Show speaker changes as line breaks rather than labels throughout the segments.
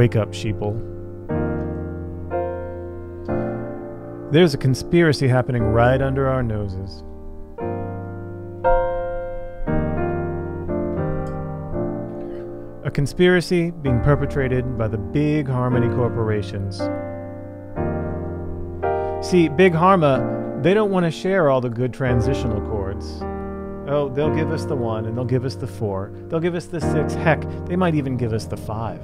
Wake up, sheeple. There's a conspiracy happening right under our noses. A conspiracy being perpetrated by the big Harmony corporations. See, Big Harma, they don't want to share all the good transitional chords. Oh, they'll give us the one and they'll give us the four. They'll give us the six. Heck, they might even give us the five.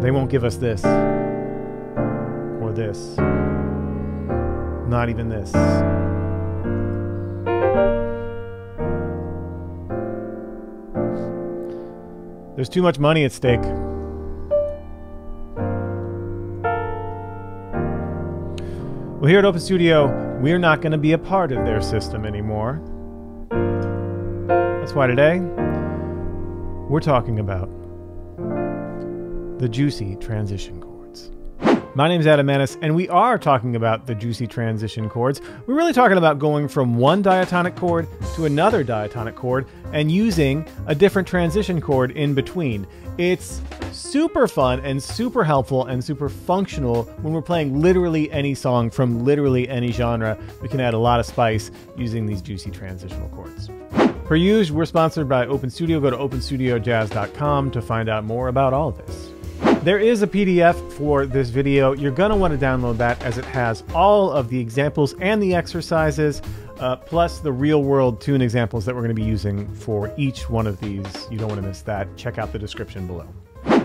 They won't give us this. Or this. Not even this. There's too much money at stake. Well, here at Open Studio, we're not going to be a part of their system anymore. That's why today, we're talking about the juicy transition chords. My name is Adam Maness, and we are talking about the juicy transition chords. We're really talking about going from one diatonic chord to another diatonic chord and using a different transition chord in between. It's super fun and super helpful and super functional when we're playing literally any song from literally any genre. We can add a lot of spice using these juicy transitional chords. Per usual, we're sponsored by Open Studio. Go to openstudiojazz.com to find out more about all of this. There is a PDF for this video. You're going to want to download that as it has all of the examples and the exercises, uh, plus the real world tune examples that we're going to be using for each one of these. You don't want to miss that. Check out the description below.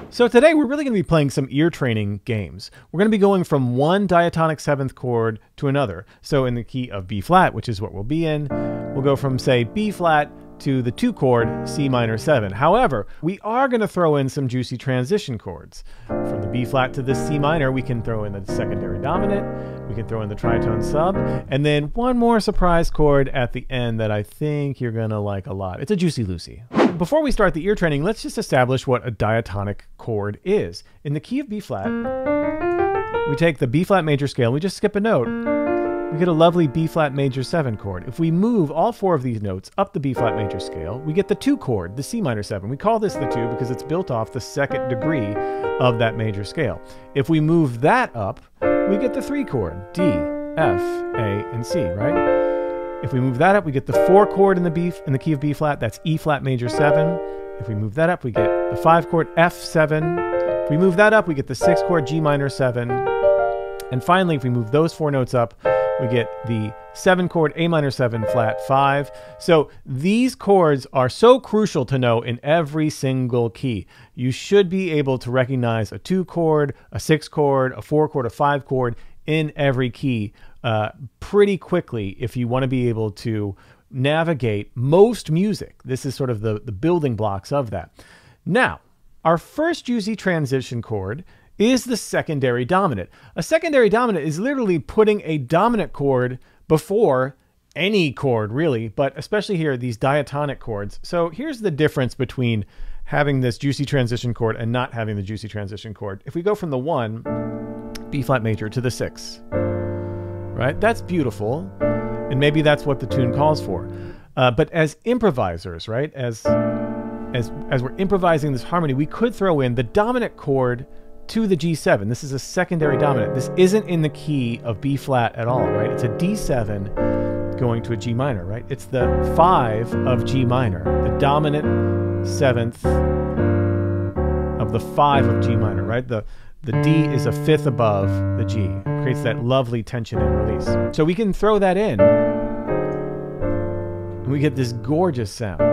So today we're really going to be playing some ear training games. We're going to be going from one diatonic seventh chord to another. So in the key of B flat, which is what we'll be in, we'll go from say B flat to the two chord C minor 7. However, we are going to throw in some juicy transition chords. From the B flat to the C minor, we can throw in the secondary dominant, we can throw in the tritone sub, and then one more surprise chord at the end that I think you're going to like a lot. It's a Juicy Lucy. Before we start the ear training, let's just establish what a diatonic chord is. In the key of B flat, we take the B flat major scale, and we just skip a note, we get a lovely B flat major 7 chord. If we move all four of these notes up the B flat major scale, we get the 2 chord, the C minor 7. We call this the 2 because it's built off the second degree of that major scale. If we move that up, we get the 3 chord, D, F, A, and C, right? If we move that up, we get the 4 chord in the B in the key of B flat, that's E flat major 7. If we move that up, we get the 5 chord F7. If we move that up, we get the 6 chord G minor 7. And finally, if we move those four notes up, we get the 7 chord A minor 7 flat 5. So these chords are so crucial to know in every single key. You should be able to recognize a 2 chord, a 6 chord, a 4 chord, a 5 chord in every key uh, pretty quickly if you want to be able to navigate most music. This is sort of the, the building blocks of that. Now, our first juicy transition chord is the secondary dominant. A secondary dominant is literally putting a dominant chord before any chord, really, but especially here, these diatonic chords. So here's the difference between having this juicy transition chord and not having the juicy transition chord. If we go from the one, B flat major, to the six, right? That's beautiful. And maybe that's what the tune calls for. Uh, but as improvisers, right? As, as, as we're improvising this harmony, we could throw in the dominant chord to the G7. This is a secondary dominant. This isn't in the key of B flat at all, right? It's a D7 going to a G minor, right? It's the 5 of G minor, the dominant 7th of the 5 of G minor, right? The the D is a fifth above the G. It creates that lovely tension and release. So we can throw that in and we get this gorgeous sound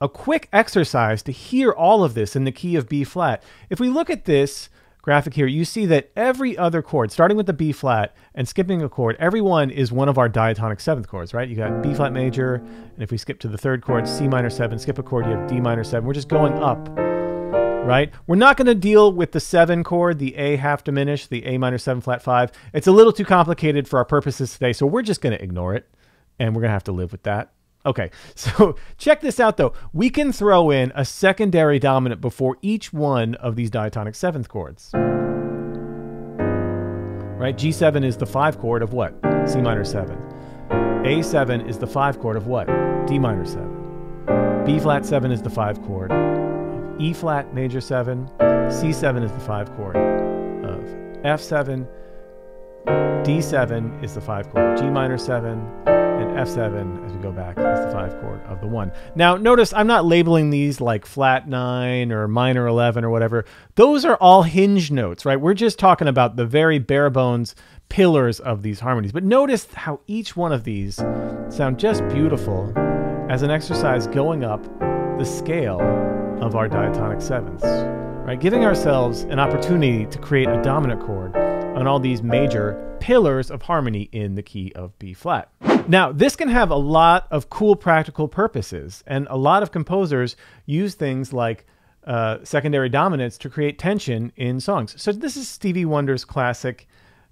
a quick exercise to hear all of this in the key of B flat. If we look at this graphic here, you see that every other chord, starting with the B flat and skipping a chord, every one is one of our diatonic seventh chords, right? You got B flat major, and if we skip to the third chord, C minor seven, skip a chord, you have D minor seven. We're just going up, right? We're not going to deal with the seven chord, the A half diminished, the A minor seven flat five. It's a little too complicated for our purposes today, so we're just going to ignore it, and we're going to have to live with that. Okay, so check this out though. We can throw in a secondary dominant before each one of these diatonic seventh chords. Right? G7 is the five chord of what? C minor 7. A7 is the 5 chord of what? D minor 7. B flat 7 is the 5 chord of E flat major 7. C7 is the 5 chord of F7. D7 is the 5 chord of G minor 7. And F7, as we go back, is the 5 chord of the 1. Now, notice I'm not labeling these like flat 9 or minor 11 or whatever. Those are all hinge notes, right? We're just talking about the very bare bones pillars of these harmonies. But notice how each one of these sound just beautiful as an exercise going up the scale of our diatonic sevenths, right? Giving ourselves an opportunity to create a dominant chord on all these major pillars of harmony in the key of B flat. Now, this can have a lot of cool practical purposes, and a lot of composers use things like uh, secondary dominants to create tension in songs. So this is Stevie Wonder's classic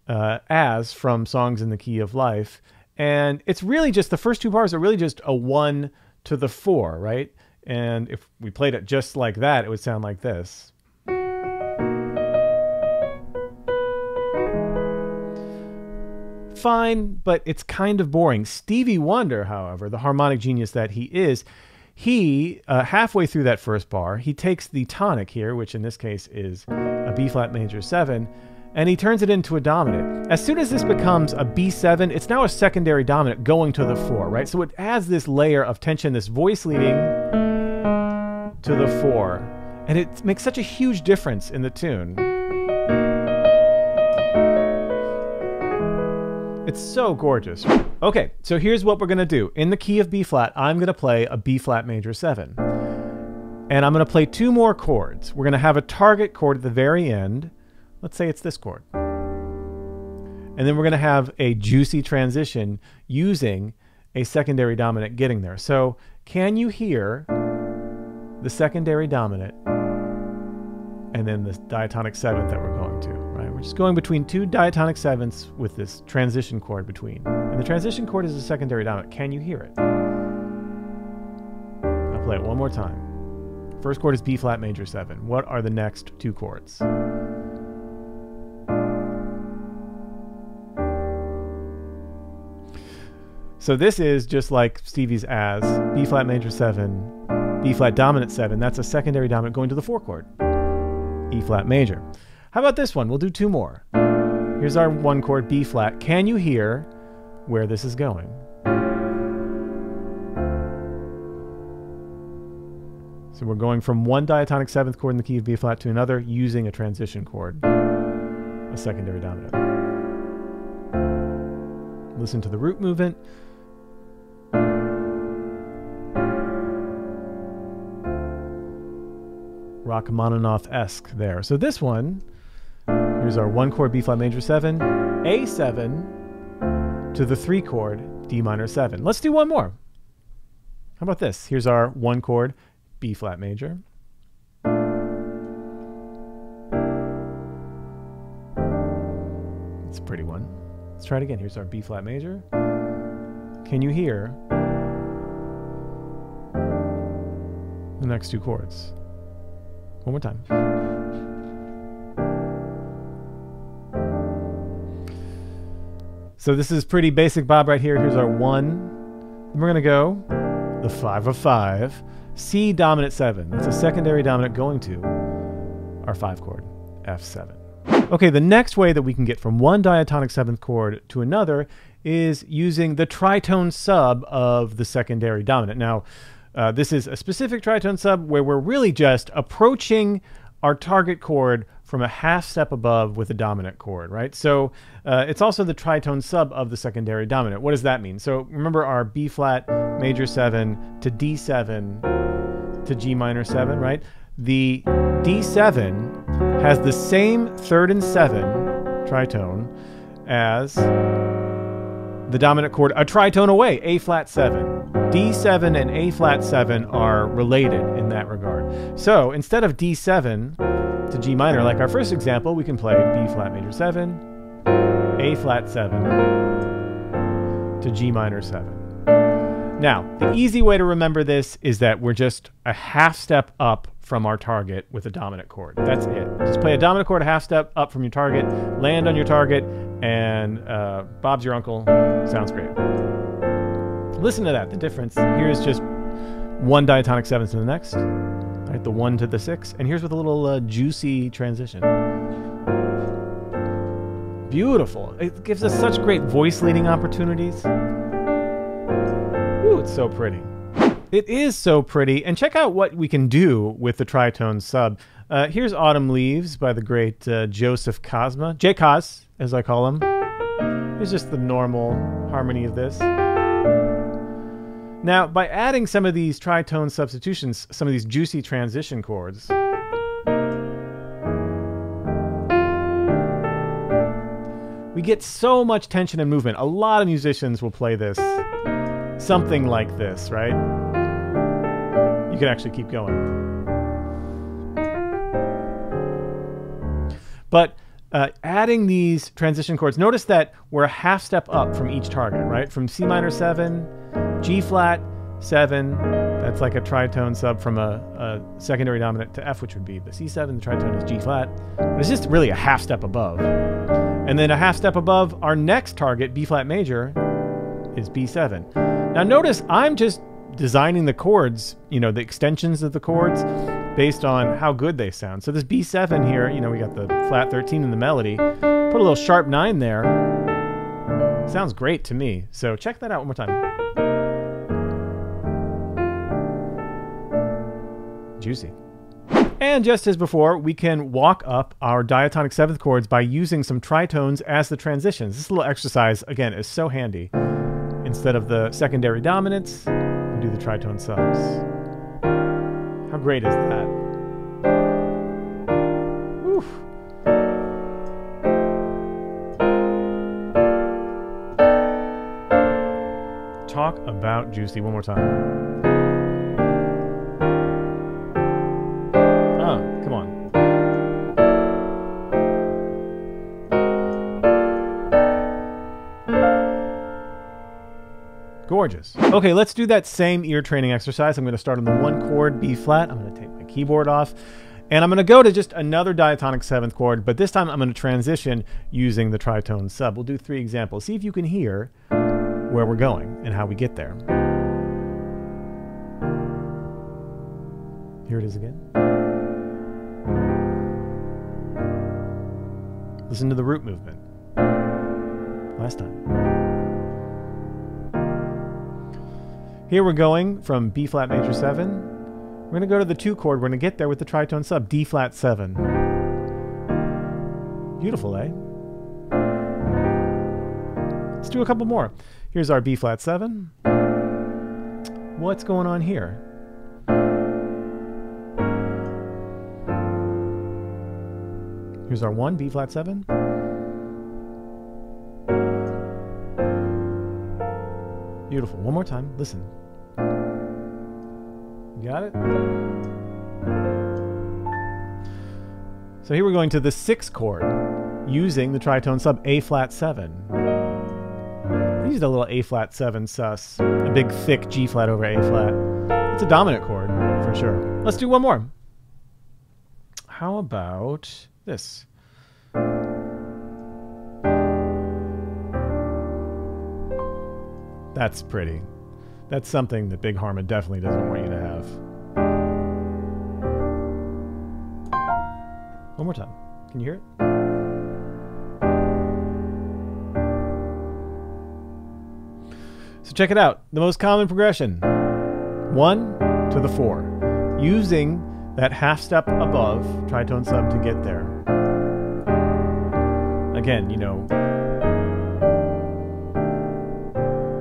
uh, as from Songs in the Key of Life. And it's really just the first two bars are really just a one to the four, right? And if we played it just like that, it would sound like this. Fine, but it's kind of boring. Stevie Wonder, however, the harmonic genius that he is, he, uh, halfway through that first bar, he takes the tonic here, which in this case is a B flat major 7, and he turns it into a dominant. As soon as this becomes a B7, it's now a secondary dominant going to the 4, right? So it adds this layer of tension, this voice leading to the 4, and it makes such a huge difference in the tune. It's so gorgeous. Okay, so here's what we're going to do. In the key of B flat, I'm going to play a B flat major 7. And I'm going to play two more chords. We're going to have a target chord at the very end Let's say it's this chord. And then we're going to have a juicy transition using a secondary dominant getting there. So can you hear the secondary dominant and then the diatonic seventh that we're going just going between two diatonic sevenths with this transition chord between. And the transition chord is a secondary dominant. Can you hear it? I'll play it one more time. First chord is B flat major 7. What are the next two chords? So this is just like Stevie's as B flat major 7, B flat dominant 7. That's a secondary dominant going to the 4 chord, E flat major. How about this one? We'll do two more. Here's our one chord B flat. Can you hear where this is going? So we're going from one diatonic seventh chord in the key of B flat to another using a transition chord, a secondary dominant. Listen to the root movement. Rachmaninoff-esque there. So this one, here's our one chord B flat major 7, A7 to the three chord D minor 7. Let's do one more. How about this? Here's our one chord B flat major. It's a pretty one. Let's try it again. Here's our B flat major. Can you hear the next two chords? One more time. So this is pretty basic Bob right here. Here's our one. Then we're to go the five of five. C dominant seven. That's a secondary dominant going to our five chord, F7. Okay, the next way that we can get from one diatonic seventh chord to another is using the tritone sub of the secondary dominant. Now, uh, this is a specific tritone sub where we're really just approaching our target chord from a half step above with a dominant chord, right? So uh, it's also the tritone sub of the secondary dominant. What does that mean? So remember our B flat major 7 to D7 to G minor 7, right? The D7 has the same third and seven tritone as the dominant chord a tritone away, A flat 7. D7 and A flat 7 are related in that regard. So instead of D7 to G minor, like our first example, we can play B flat major 7, A flat 7 to G minor 7. Now, the easy way to remember this is that we're just a half step up from our target with a dominant chord. That's it. Just play a dominant chord a half step up from your target, land on your target, and uh, Bob's your uncle. Sounds great. Listen to that. The difference here is just one diatonic seventh to the next, right? The one to the six, and here's with a little uh, juicy transition. Beautiful. It gives us such great voice leading opportunities. Ooh, it's so pretty. It is so pretty. And check out what we can do with the tritone sub. Uh, here's Autumn Leaves by the great uh, Joseph Kosma. J Kos, as I call him. Here's just the normal harmony of this. Now, by adding some of these tritone substitutions, some of these juicy transition chords, we get so much tension and movement. A lot of musicians will play this, something like this, right? you can actually keep going. But uh, adding these transition chords, notice that we're a half step up from each target, right? From C minor 7, G flat 7, that's like a tritone sub from a, a, secondary dominant to F, which would be the C7, the tritone is G flat. But it's just really a half step above. And then a half step above our next target, B flat major, is B7. Now notice I'm just designing the chords, you know, the extensions of the chords based on how good they sound. So this B7 here, you know, we got the flat 13 in the melody. Put a little sharp 9 there. Sounds great to me. So check that out one more time. Juicy. And just as before, we can walk up our diatonic seventh chords by using some tritones as the transitions. This little exercise, again, is so handy. Instead of the secondary dominants, we do the tritone subs. How great is that? Oof. Talk about juicy one more time. Gorgeous. Okay, let's do that same ear training exercise. I'm going to start on the one chord, B flat. I'm going to take my keyboard off. And I'm going to go to just another diatonic seventh chord, but this time I'm going to transition using the tritone sub. We'll do three examples. See if you can hear where we're going and how we get there. Here it is again. Listen to the root movement. Last time. Here we're going from B flat major 7. We're going to go to the 2 chord. We're going to get there with the tritone sub, D flat 7. Beautiful, eh? Let's do a couple more. Here's our B flat 7. What's going on here? Here's our 1, B flat 7. Beautiful. One more time. Listen. Got it? So here we're going to the sixth chord using the tritone sub A flat 7. I used a little A flat 7 sus, a big thick G flat over A flat. It's a dominant chord for sure. Let's do one more. How about this? That's pretty. That's something that Big Harma definitely doesn't want you to have. One more time. Can you hear it? So check it out. The most common progression. One to the four. Using that half step above tritone sub to get there. Again, you know,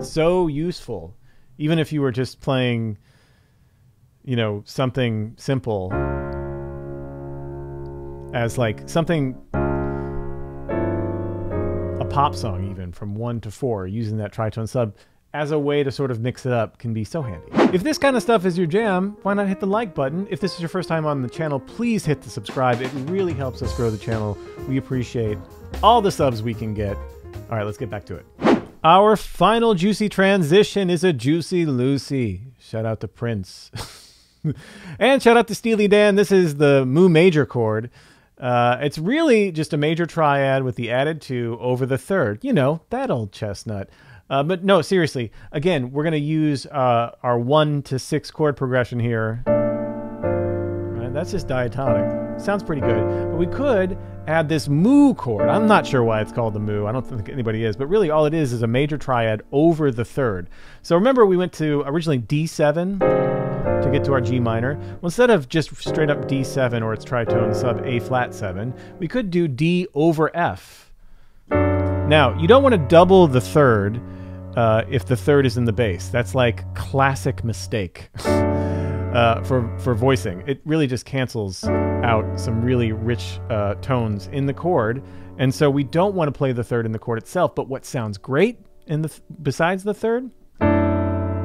so useful even if you were just playing, you know, something simple as like something a pop song even from 1 to 4 using that tritone sub as a way to sort of mix it up can be so handy. If this kind of stuff is your jam, why not hit the like button? If this is your first time on the channel, please hit the subscribe. It really helps us grow the channel. We appreciate all the subs we can get. All right, let's get back to it. Our final juicy transition is a Juicy Lucy. Shout out to Prince. and shout out to Steely Dan. This is the Mu major chord. Uh, it's really just a major triad with the added two over the third. You know, that old chestnut. Uh, but no, seriously, again, we're going to use uh, our one to six chord progression here. That's just diatonic. Sounds pretty good. But we could add this mu chord. I'm not sure why it's called the mu. I don't think anybody is. But really, all it is is a major triad over the third. So remember, we went to originally D7 to get to our G minor. Well, instead of just straight up D7 or its tritone sub A flat 7, we could do D over F. Now, you don't want to double the third uh, if the third is in the bass. That's like classic mistake uh, for, for voicing. It really just cancels out some really rich uh, tones in the chord. And so we don't want to play the third in the chord itself. But what sounds great in the th- besides the third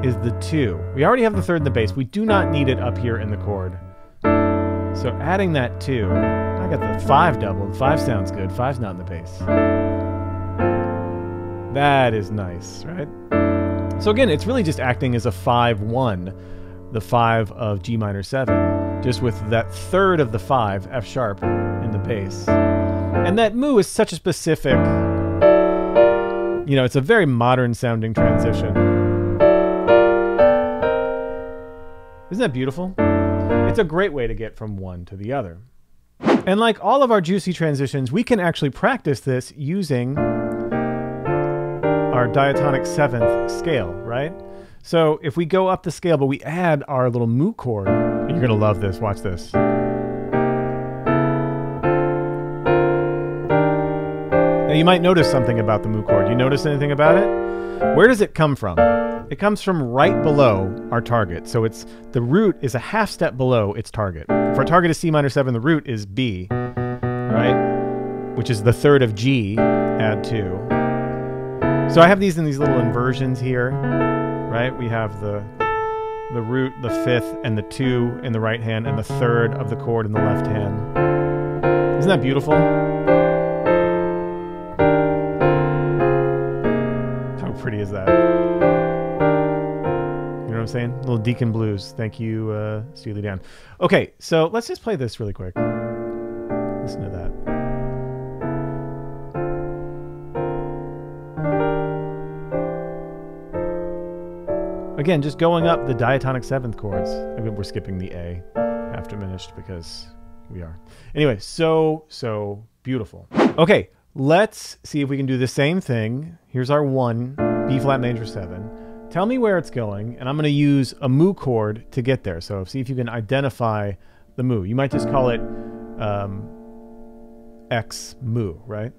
is the 2. We already have the third in the bass. We do not need it up here in the chord. So adding that 2, I got the 5 doubled. 5 sounds good. Five's not in the bass. That is nice, right? So again, it's really just acting as a 5-1, the 5 of G minor 7, just with that third of the 5, F sharp, in the bass. And that mu is such a specific, you know, it's a very modern sounding transition. Isn't that beautiful? It's a great way to get from one to the other. And like all of our juicy transitions, we can actually practice this using our diatonic seventh scale, right? So if we go up the scale, but we add our little mu chord, you're to love this. Watch this. Now you might notice something about the mu chord. You notice anything about it? Where does it come from? It comes from right below our target. So it's the root is a half step below its target. If our target is C minor 7, the root is B, right? Which is the third of G, add 2. So I have these in these little inversions here, right? We have the the root, the fifth, and the 2 in the right hand, and the third of the chord in the left hand. Isn't that beautiful? How pretty is that? You know what I'm saying? Little Deacon Blues. Thank you, uh, Steely Dan. Okay, so let's just play this really quick. Listen to that. Again, just going up the diatonic seventh chords. I mean, we're skipping the A half diminished because we are. Anyway, so, so beautiful. Okay, let's see if we can do the same thing. Here's our one, B flat major seven. Tell me where it's going, and I'm going to use a mu chord to get there. So see if you can identify the mu. You might just call it um, X mu, right?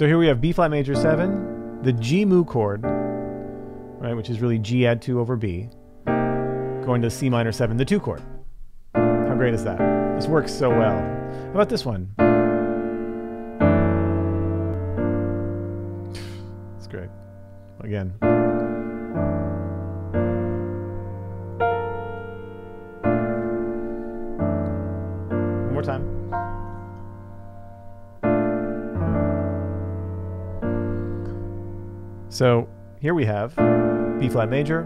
So here we have B flat major 7, the G mu chord, right, which is really G add 2 over B going to C minor 7, the 2 chord. How great is that? This works so well. How about this one? It's great. Again. So here we have B flat major,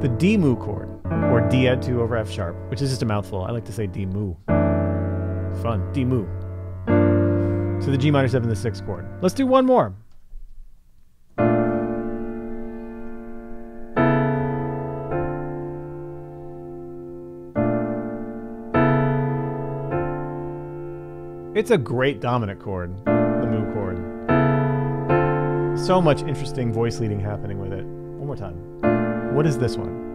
the D mu chord, or D add 2 over F sharp, which is just a mouthful. I like to say D mu. Fun. D mu. So the G minor 7, the 6th chord. Let's do one more. It's a great dominant chord, the mu chord. So much interesting voice leading happening with it. One more time. What is this one?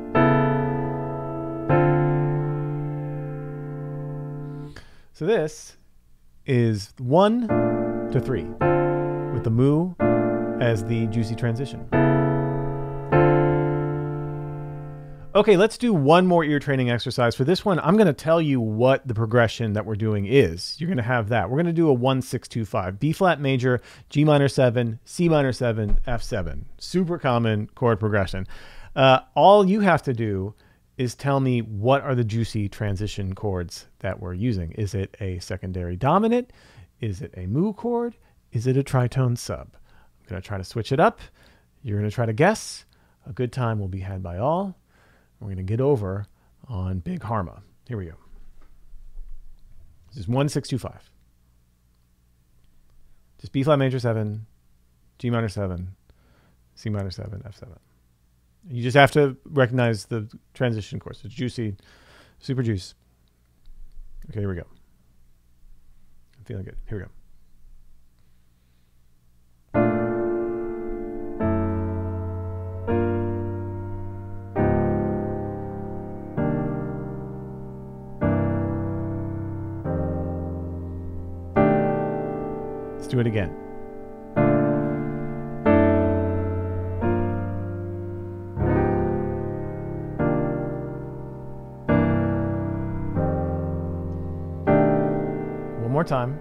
So this is one to three, with the mu as the juicy transition. Okay, let's do one more ear training exercise. For this one, I'm going to tell you what the progression that we're doing is. You're going to have that. We're going to do a 1 6 2 5. B flat major, G minor 7, C minor 7, F7. Super common chord progression. Uh, all you have to do is tell me what are the juicy transition chords that we're using. Is it a secondary dominant? Is it a mu chord? Is it a tritone sub? I'm going to try to switch it up. You're going to try to guess. A good time will be had by all. We're going to get over on big Harma. Here we go. This is 1625. Just B flat major 7, G minor 7, C minor 7, F7. You just have to recognize the transition chords. It's juicy, super juice. Okay, here we go. I'm feeling good. Here we go. Again. One more time.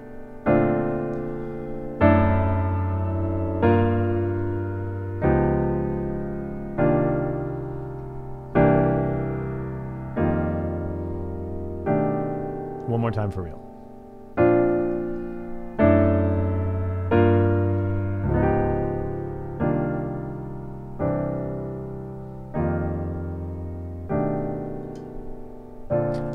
One more time for real.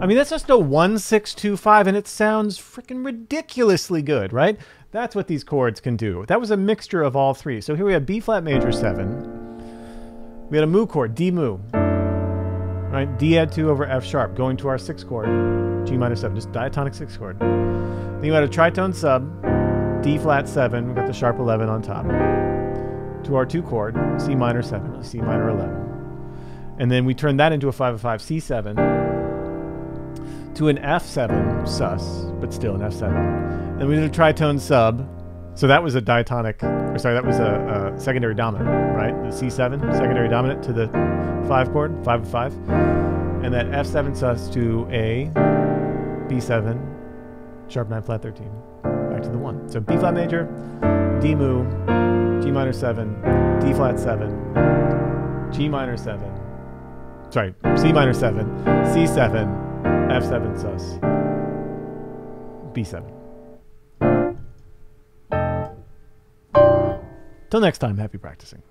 Mean, that's just a 1625 and it sounds freaking ridiculously good, right? That's what these chords can do. That was a mixture of all three. So here we have B flat major 7. We had a mu chord, D mu. Right? D add 2 over F sharp, going to our 6 chord, G minor 7, just diatonic 6 chord. Then you had a tritone sub, D flat 7, we got the sharp 11 on top. To our 2 chord, C minor 7, C minor 11. And then we turn that into a 5 of 5, C7 to an F7 sus, but still an F7. Then we did a tritone sub. So that was a diatonic, or sorry, that was a, a secondary dominant, right? The C7, secondary dominant to the 5 chord, 5 of 5. And that F7 sus to a B7, sharp 9 flat 13, back to the 1. So B flat major, D mu, G minor 7, D flat 7, G minor 7, sorry, C minor 7, C7, F7 sus. B7. Till next time, happy practicing.